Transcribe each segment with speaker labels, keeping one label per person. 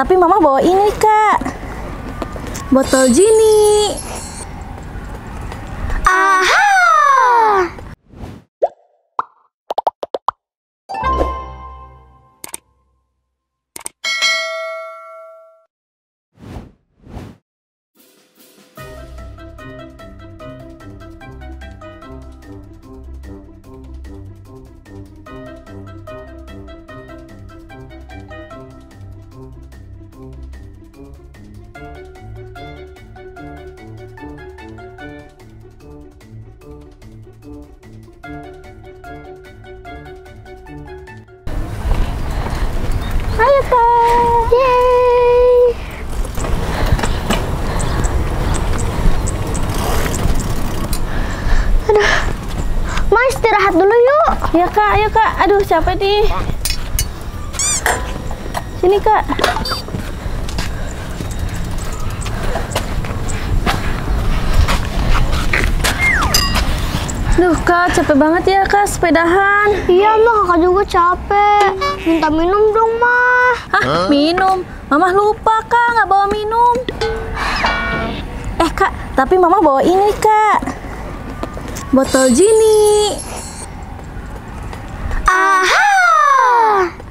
Speaker 1: tapi mama bawa ini kak. Botol Jini.
Speaker 2: Aha! Ayo kak! Yeay! Aduh, Ma istirahat dulu yuk.
Speaker 1: Ya kak, ayo kak. Aduh capek nih. Sini kak. Duh kak, capek banget ya kak sepedahan.
Speaker 2: Iya Ma, kakak juga capek. Minta minum dong Ma.
Speaker 1: Hah, minum? Mama lupa kak, nggak bawa minum. Eh kak, tapi mama bawa ini kak. Botol Jini.
Speaker 2: Aha!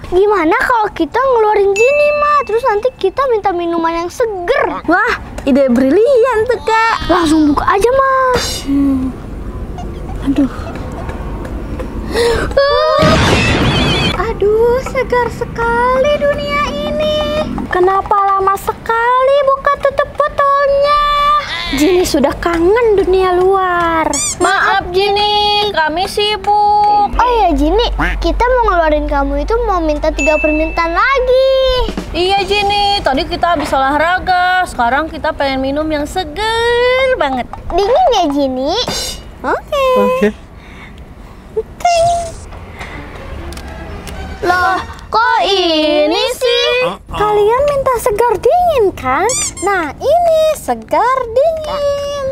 Speaker 2: Gimana kalau kita ngeluarin Jini Ma? Terus nanti kita minta minuman yang seger.
Speaker 1: Wah, ide brilian tuh kak.
Speaker 2: Langsung buka aja Ma.
Speaker 1: Aduh.
Speaker 2: Aduh, segar sekali dunia ini. Kenapa lama sekali buka tutup botolnya? Jini sudah kangen dunia luar.
Speaker 1: Maaf Jini, kami sibuk.
Speaker 2: Oh ya Jini, kita mau ngeluarin kamu itu mau minta tiga permintaan lagi.
Speaker 1: Iya Jini, tadi kita habis olahraga, sekarang kita pengen minum yang seger banget.
Speaker 2: Dingin ya Jini? Oke.
Speaker 3: Oke.
Speaker 2: Loh, kok ini sih? Kalian minta segar dingin kan? Nah, ini segar dingin.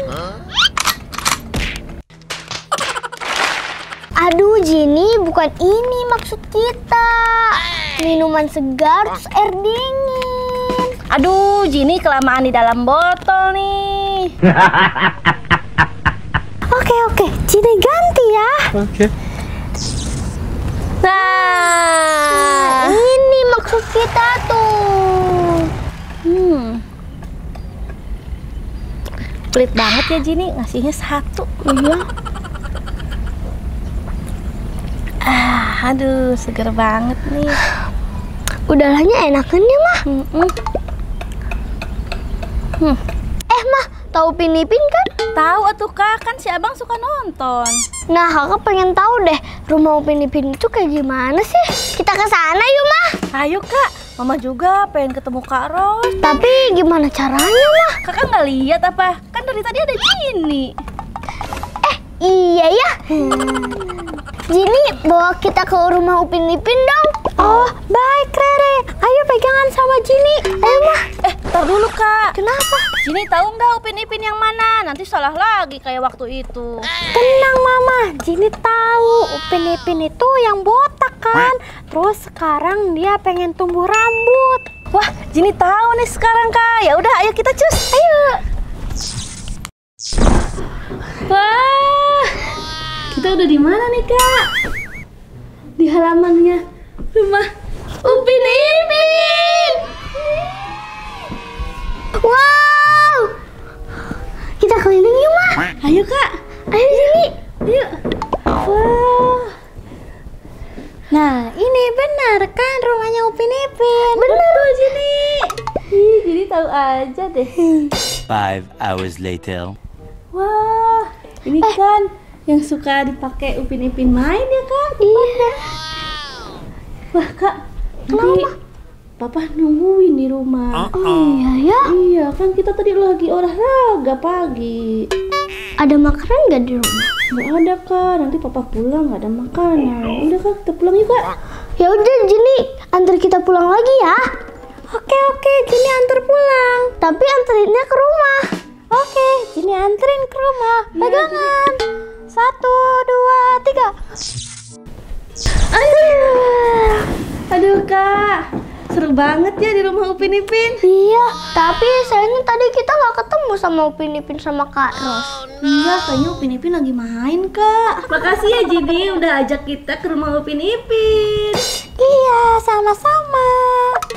Speaker 2: Aduh, Jini, bukan ini maksud kita. Minuman segar terus air dingin.
Speaker 1: Aduh, Jini kelamaan di dalam botol nih.
Speaker 2: Oke, oke. Jini ganti ya.
Speaker 3: Oke.
Speaker 1: Nah,
Speaker 2: Ini maksud kita tuh.
Speaker 1: hmm. Pelit banget ya Jini, ngasihnya satu.
Speaker 2: Iya.
Speaker 1: Ah, aduh, seger banget nih.
Speaker 2: Udahahnya enakan ya, Mah.
Speaker 1: Mm-mm.
Speaker 2: Eh, Mah, tahu Upin Ipin kan?
Speaker 1: Tahu atuh kak, kan si abang suka nonton.
Speaker 2: Nah, kakak pengen tahu deh rumah Upin Ipin itu kayak gimana sih? Kita ke sana yuk, Mah.
Speaker 1: Ayo kak, mama juga pengen ketemu Kak Ros.
Speaker 2: Tapi gimana caranya, Mah?
Speaker 1: Kakak nggak lihat apa? Kan dari tadi ada Jini.
Speaker 2: Eh, iya ya. Jini, bawa kita ke rumah Upin Ipin dong. Oh, baik, Rere. Ayo pegangan sama Jini. Ayo, Mah.
Speaker 1: Eh, tar dulu kak.
Speaker 2: Kenapa?
Speaker 1: Jini tahu nggak Upin Ipin yang mana? Nanti salah lagi kayak waktu itu.
Speaker 2: Tenang, Mama. Jini tahu Upin Ipin itu yang botak kan. Terus sekarang dia pengen tumbuh rambut.
Speaker 1: Wah, Jini tahu nih sekarang kak. Ya udah, ayo kita cus.
Speaker 2: Ayo.
Speaker 1: Wah, kita udah di mana nih kak? Di halamannya rumah Upin Ipin. Tahu aja deh.
Speaker 3: Five hours later.
Speaker 1: Wah, ini kan yang suka dipakai Upin Ipin main ya kan?
Speaker 2: Iya.
Speaker 1: Wah kak, nanti Papa nungguin di rumah.
Speaker 2: Oh iya ya.
Speaker 1: Iya kan kita tadi lagi olahraga pagi.
Speaker 2: Ada makanan nggak di rumah?
Speaker 1: Nggak ada kak, nanti papa pulang nggak ada makanan. Udah kak, kita pulang yuk kak.
Speaker 2: Ya udah Jini, antar kita pulang lagi ya. Oke oke, Jini antar. Tapi anterinnya ke rumah. Oke, Jini anterin ke rumah. Pegangan. Satu, dua, tiga.
Speaker 1: Aduh, aduh kak, seru banget ya di rumah Upin Ipin.
Speaker 2: Iya, tapi sayangnya tadi kita nggak ketemu sama Upin Ipin sama Kak Ros.
Speaker 1: Iya, kayaknya Upin Ipin lagi main, Kak. Makasih ya Jini udah ajak kita ke rumah Upin Ipin.
Speaker 2: Iya, sama-sama.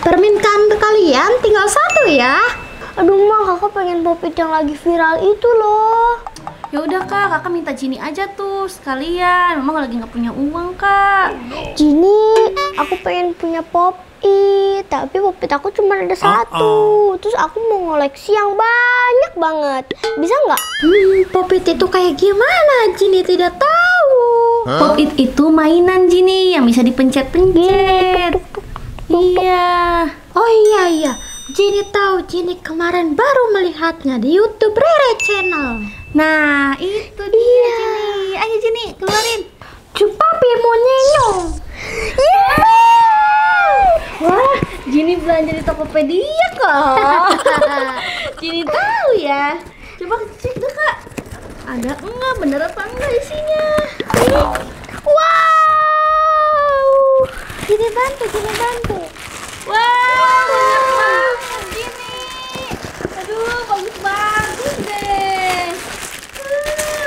Speaker 2: Permintaan kalian tinggal satu ya. Aduh, Ma, kakak pengen popit yang lagi viral itu loh.
Speaker 1: Ya udah Kak, Kakak minta Jini aja tuh sekalian. Mama lagi nggak punya uang, Kak.
Speaker 2: Jini, aku pengen punya popit, tapi popit aku cuma ada satu. Terus aku mau ngoleksi yang banyak banget. Bisa nggak? Hmm, popit itu kayak gimana? Jini tidak tahu.
Speaker 1: Pop-it itu mainan Jini yang bisa dipencet-pencet. Iya.
Speaker 2: Oh iya iya, Jini tahu. Jini kemarin baru melihatnya di YouTube Rere Channel.
Speaker 1: Nah, itu dia Jini. Ayo Jini, keluarin.
Speaker 2: Cupapi mau nyenyong.
Speaker 1: Wah, Jini belanja di Tokopedia kok. Jini tahu ya. Coba cek deh kak. Ada enggak? Bener apa enggak isinya?
Speaker 2: Wow. Jini bantu, Jini bantu.
Speaker 1: Banyak banget Jini. Aduh, bagus bagus deh.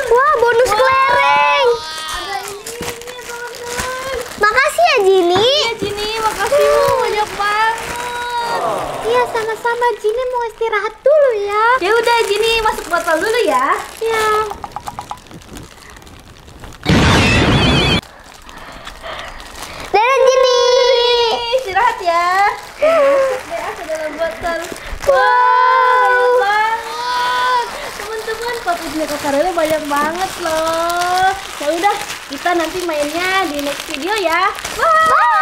Speaker 2: Wah, bonus kelereng.
Speaker 1: Ada ininya teman-teman.
Speaker 2: Makasih ya Jini.
Speaker 1: Iya Jini, makasih lu banyak banget.
Speaker 2: Iya, sama-sama. Jini mau istirahat dulu ya.
Speaker 1: Ya udah Jini masuk botol dulu ya.
Speaker 2: Ya. Dadah Jini.
Speaker 1: Istirahat ya. Masuk deh ah ke dalam botol. Wow, banget. Teman-teman, papi punya kakarnya banyak banget loh. Ya udah, kita nanti mainnya di next video ya. Bye.